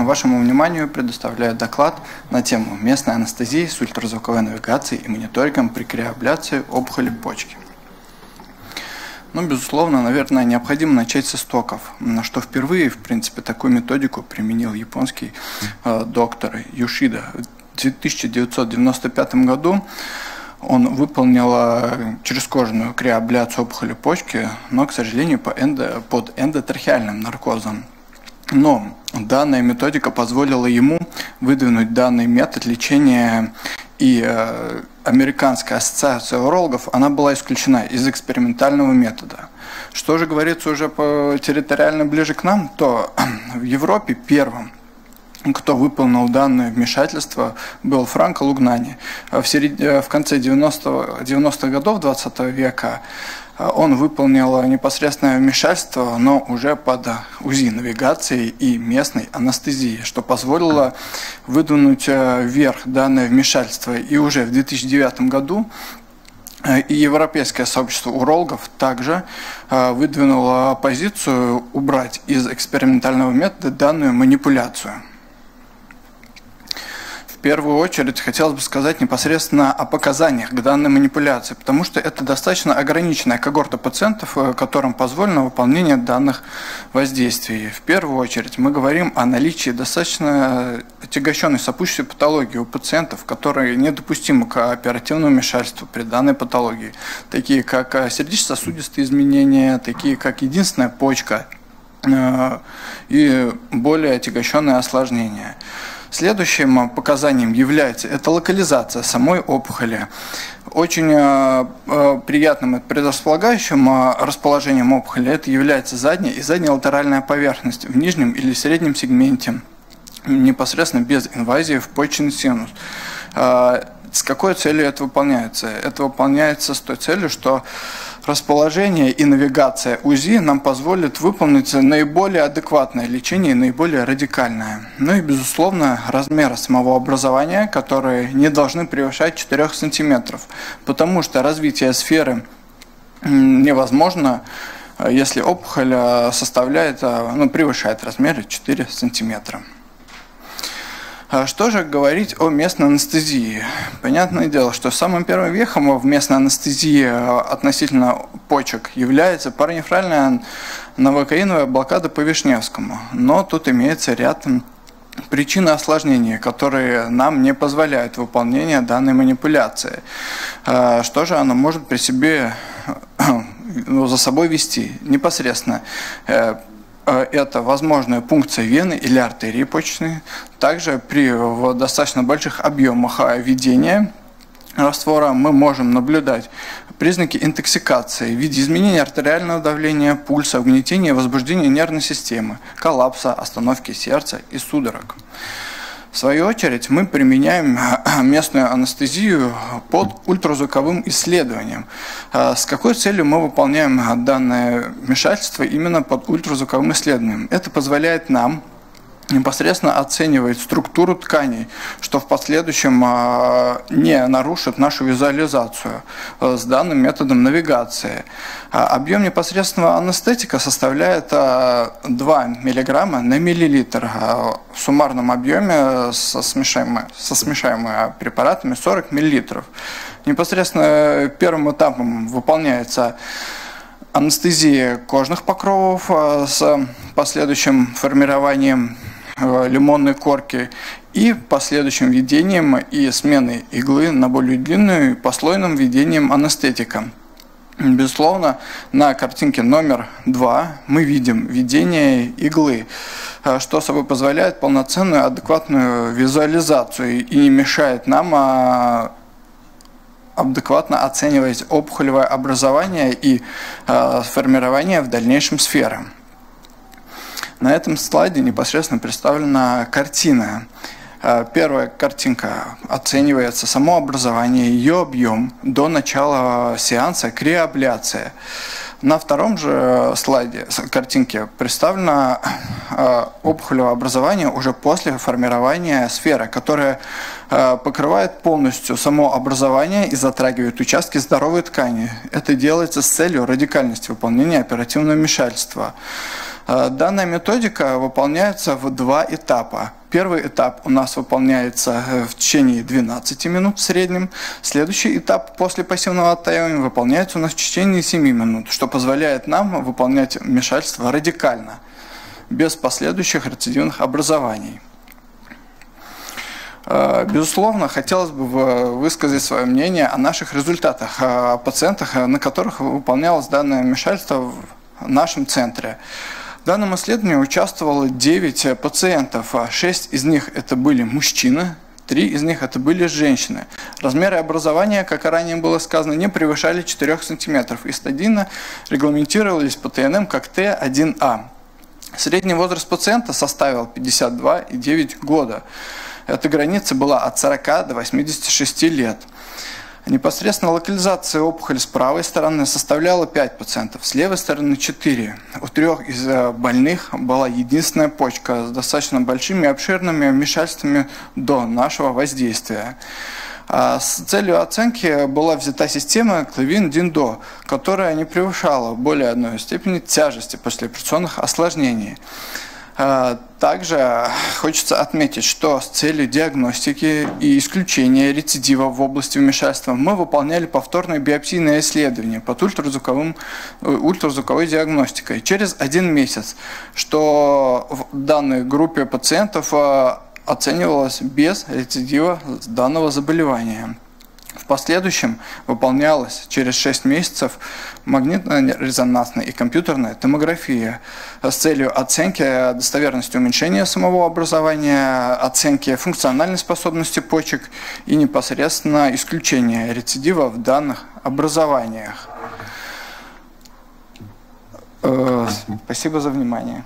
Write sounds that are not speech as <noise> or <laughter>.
вашему вниманию предоставляю доклад на тему местной анестезии с ультразвуковой навигацией и мониторингом при криоабляции опухоли почки. Ну, безусловно, наверное, необходимо начать с истоков, на что впервые, в принципе, такую методику применил японский э, доктор Юшида. В 1995 году он выполнил э, черезкожную криоабляцию опухоли почки, но, к сожалению, по эндо, под эндотрахеальным наркозом. Но данная методика позволила ему выдвинуть данный метод лечения и э, Американская ассоциация урологов, она была исключена из экспериментального метода. Что же говорится уже по территориально ближе к нам, то <clears throat> в Европе первым кто выполнил данное вмешательство, был Франко Лугнани. В, серед... в конце 90-х 90 годов 20 века Э, он выполнил непосредственное вмешательство, но уже под УЗИ навигацией и местной анестезией, что позволило выдвинуть э, вверх данное вмешательство. И уже в 2009 году э, и Европейское сообщество урологов также выдвинуло позицию убрать из экспериментального метода данную манипуляцию первую очередь хотелось бы сказать непосредственно о показаниях к данной манипуляции, потому что это достаточно ограниченная когорта пациентов, э, которым позволено выполнение данных воздействий. В первую очередь мы говорим о наличии достаточно отягощенной сопутствующей патологии у пациентов, которые недопустимы к оперативному вмешательству при данной патологии, такие как э, сердечно-сосудистые изменения, такие как единственная почка э, и более отягощенные осложнения. Следующим показанием является это локализация самой опухоли. Очень э, э, приятным и предрасполагающим расположением опухоли это является задняя и задняя латеральная поверхность в нижнем или среднем сегменте, непосредственно без инвазии в почечный синус. С какой целью это выполняется? Это выполняется с той целью, что расположение и навигация УЗИ нам позволит выполнить наиболее адекватное лечение и наиболее радикальное. Ну и, безусловно, размеры самого образования, которые не должны превышать 4 см, потому что развитие сферы невозможно, если опухоль составляет, ну, превышает размеры 4 сантиметра. А что же говорить о местной анестезии? Понятное дело, что самым первым вехом в местной анестезии э, относительно почек является паранефральная новокаиновая блокада по Вишневскому. Но тут имеется ряд причин осложнения, которые нам не позволяют выполнение данной манипуляции. А что же она может при себе <clears throat> ну, за собой вести? Непосредственно Э, это возможная пункция вены или артерии почечной. Также при достаточно больших объемах введения раствора мы можем наблюдать признаки интоксикации в виде изменения артериального давления, пульса, угнетения возбуждения нервной системы, коллапса, остановки сердца и судорог. В свою очередь мы применяем местную анестезию под ультразвуковым исследованием. А с какой целью мы выполняем данное вмешательство именно под ультразвуковым исследованием? Это позволяет нам непосредственно оценивает структуру тканей, что в последующем а, не нарушит нашу визуализацию а, с данным методом навигации. А, объем непосредственного анестетика составляет 2 мг на миллилитр. В суммарном объеме со смешаемыми, со смешаемыми препаратами 40 миллилитров. Непосредственно первым этапом выполняется анестезия кожных покровов с последующим формированием Э, лимонной корки и последующим введением и сменой иглы на более длинную послойным введением анестетика. Безусловно, на картинке номер два мы видим введение иглы, э, что собой позволяет полноценную, адекватную визуализацию и не мешает нам а, адекватно оценивать опухолевое образование и э, формирование в дальнейшем сферы. На этом слайде непосредственно представлена картина. Э, первая картинка оценивается само образование, ее объем до начала сеанса криоабляция. На втором же слайде, картинке, представлено э, опухолевое образование уже после формирования сферы, которая э, покрывает полностью само образование и затрагивает участки здоровой ткани. Это делается с целью радикальности выполнения оперативного вмешательства. Э, данная методика выполняется в два этапа. Первый этап у нас выполняется э, в течение 12 минут в среднем. Следующий этап после пассивного оттаивания выполняется у нас в течение 7 минут, что позволяет нам выполнять вмешательство радикально, без последующих рецидивных образований. Э, безусловно, хотелось бы высказать свое мнение о наших результатах, о пациентах, на которых выполнялось данное вмешательство в нашем центре. В данном исследовании участвовало 9 пациентов, 6 из них это были мужчины, Три из них это были женщины. Размеры образования, как ранее было сказано, не превышали 4 см и стадийно регламентировались по ТНМ как Т1А. Средний возраст пациента составил 52,9 года. Эта граница была от 40 до 86 лет. Непосредственно локализация опухоли с правой стороны составляла 5%, с левой стороны 4%. У трех из э, больных была единственная почка с достаточно большими и обширными вмешательствами до нашего воздействия. А с целью оценки была взята система Клавин-Диндо, которая не превышала более одной степени тяжести послеоперационных осложнений. А, также хочется отметить, что с целью диагностики и исключения рецидива в области вмешательства мы выполняли повторное биопсийное исследование под ультразвуковым, э, ультразвуковой диагностикой через один месяц, что в данной группе пациентов э, оценивалось без рецидива данного заболевания. Последующем выполнялась через 6 месяцев магнитно-резонансная и компьютерная томография с целью оценки достоверности уменьшения самого образования, оценки функциональной способности почек и непосредственно исключения рецидива в данных образованиях. Э, спасибо за внимание.